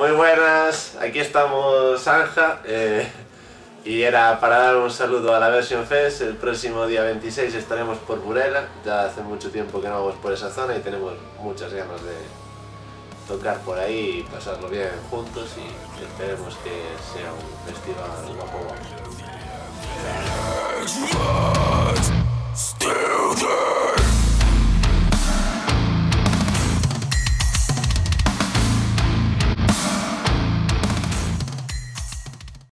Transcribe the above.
Muy buenas, aquí estamos Anja eh, y era para dar un saludo a la Version Fest, el próximo día 26 estaremos por Burela, ya hace mucho tiempo que no vamos por esa zona y tenemos muchas ganas de tocar por ahí y pasarlo bien juntos y esperemos que sea un festival guapo guapo.